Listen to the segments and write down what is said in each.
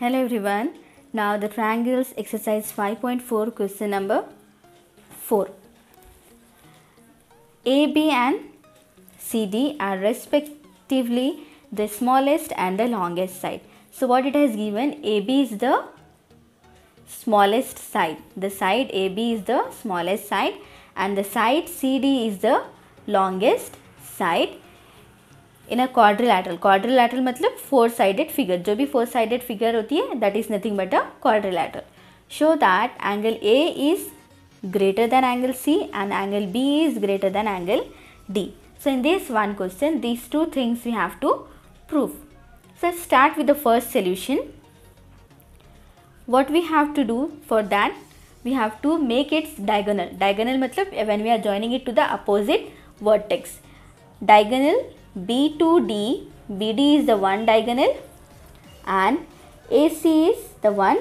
Hello everyone. Now the triangles exercise 5.4 question number 4. AB and CD are respectively the smallest and the longest side. So what it has given AB is the smallest side. The side AB is the smallest side and the side CD is the longest side in a quadrilateral quadrilateral मतलब four sided figure जो भी four sided figure होती है that is nothing but a quadrilateral show that angle A is greater than angle C and angle B is greater than angle D. So in this one question, these two things we have to prove. So let's start with the first solution. What we have to do for that, we have to make its diagonal. Diagonal matlab when we are joining it to the opposite vertex. Diagonal B to D, BD is the one diagonal and AC is the one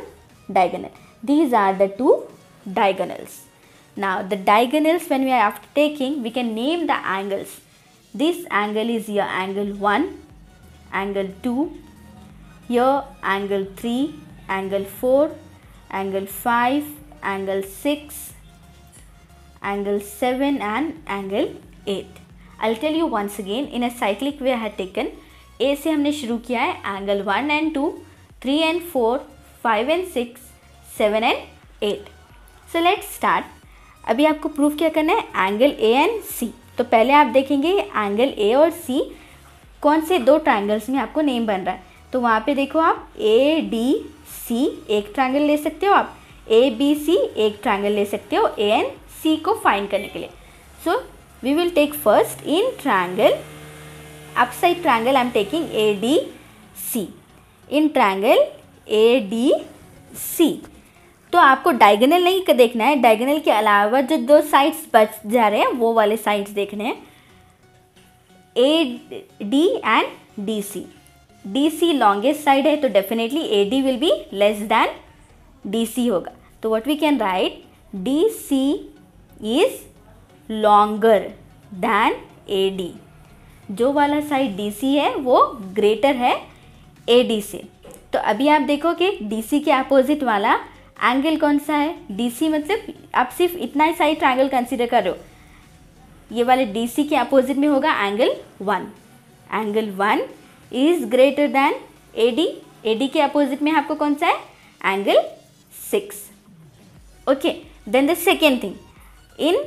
diagonal. These are the two diagonals. Now the diagonals when we are after taking we can name the angles. This angle is your angle 1, angle 2, here angle 3, angle 4, angle 5, angle 6, angle 7 and angle 8. Tell you once again, in a cyclic way I had taken, A से हमने शुरू किया है angle one and two three and four five and six seven and eight so let start अभी आपको proof क्या करना है? एंगल ए एंड सी तो पहले आप देखेंगे एंगल ए और सी कौन से दो ट्राइंगल्स में आपको नेम बन रहा है? तो वहाँ पे देखो आप ए डी सी एक ट्राइंगल ले सकते हो आप। ए बी सी एक ट्राइंगल ले सकते हो ए एंड सी को फाइंड करने के लिए। सो we will take first in triangle, upside triangle I am taking ADC in triangle ADC तो आपको डायगोनल नहीं देखना है डायगोनल के अलावा जो दो साइड्स बच जा रहे हैं, वो वाले साइड्स देखने हैं। A D and D C D C longest side है तो definitely A D will be less than D C होगा। तो what we can write D C is longer than A D जो वाला साइड डी सी है, वो greater है A D से तो अभी आप देखो कि डी सी के अपोजिट वाला एंगल कौन सा है? डी सी मतलब आप सिर्फ़ इतना ही साइड ट्रायंगल कंसिडर करो ये वाले डी सी के अपोजिट में होगा angle one angle one is greater than A D A D के अपोजिट में आपको कौन सा है? Angle six okay then the second thing in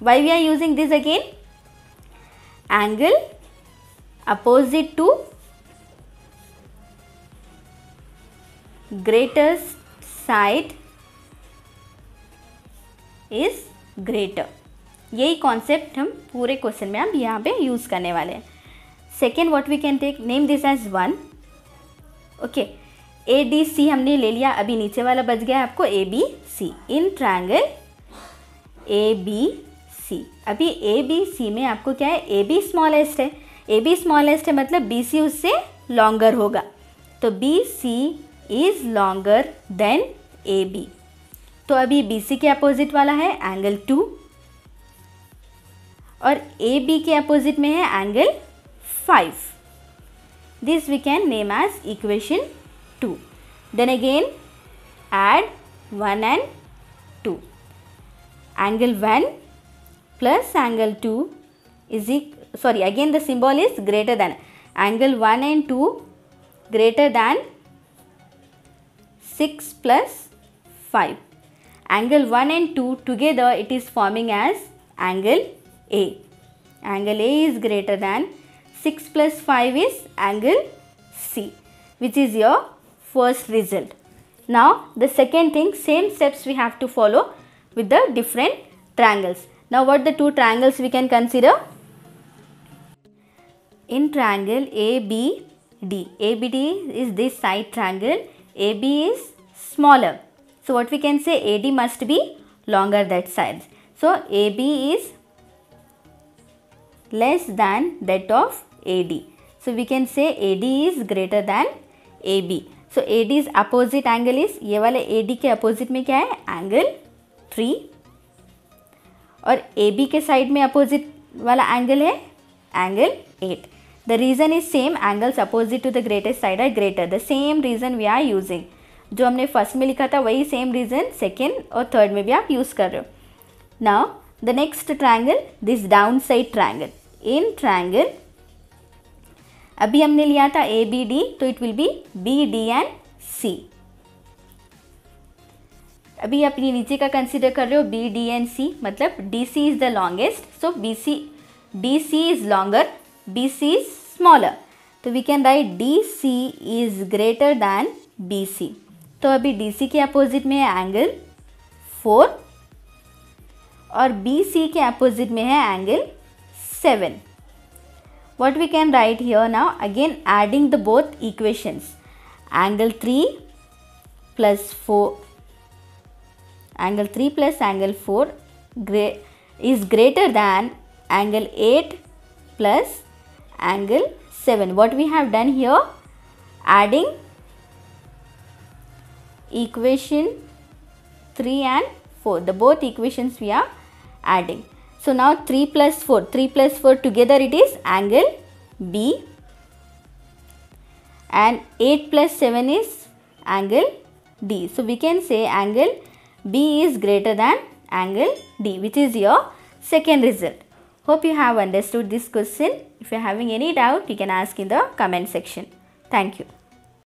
why we are using this again? Angle opposite to greatest side is greater. यही concept हम पूरे question में हम यहाँ पे यूज़ करने वाले हैं। Second what we can take name this as one okay A D C हमने ले लिया, अभी नीचे वाला बच गया आपको A B C in triangle A B C. अभी ए बी सी में आपको क्या है? ए बी स्मॉलेस्ट है। ए बी स्मॉलेस्ट है मतलब बी सी उससे लॉन्गर होगा। तो B C is longer than A B तो अभी बी सी के अपोजिट वाला है एंगल टू और ए बी के अपोजिट में है angle five this we can name as equation two then again add one and two angle one plus angle 2 is equal sorry again the symbol is greater than. Angle 1 and 2 greater than 6 plus 5 angle 1 and 2 together it is forming as angle A. Angle A is greater than 6 plus 5 is angle C which is your first result. Now the second thing same steps we have to follow with the different triangles now what the two triangles we can consider? In triangle ABD, ABD is this side triangle, AB is smaller. So what we can say AD must be longer that side. So AB is less than that of AD. So we can say AD is greater than AB. So AD's opposite angle is ये वाले AD के opposite में क्या है angle 3 और A B के side में opposite वाला एंगल है? Angle eight the reason is same angles opposite to the greatest side are greater the same reason we are using जो हमने फ़र्स्ट में लिखा था, वही सेम रीज़न सेकेंड और थर्ड में भी आप यूज़ कर रहे हो। Now the next triangle this down side triangle in triangle अभी हमने लिया था ए बी डी तो it will be B D and C अभी अपनी नीचे का कंसिडर कर रहे हो बी डी एंड सी मतलब D C is the longest so B C D C is longer B C is smaller तो we can write D C is greater than B C तो अभी D C के opposite में है angle four और B C के opposite में है angle seven what we can write here now? Again, adding the both equations. Angle 3 plus 4 angle 3 plus angle 4 is greater than angle 8 plus angle 7 what we have done here? Adding equation 3 and 4 the both equations we are adding. So now 3 plus 4, 3 plus 4 together it is angle B. And 8 plus 7 is angle D. So we can say angle B is greater than angle D which is your second result. Hope you have understood this question. If you are having any doubt you can ask in the comment section. Thank you.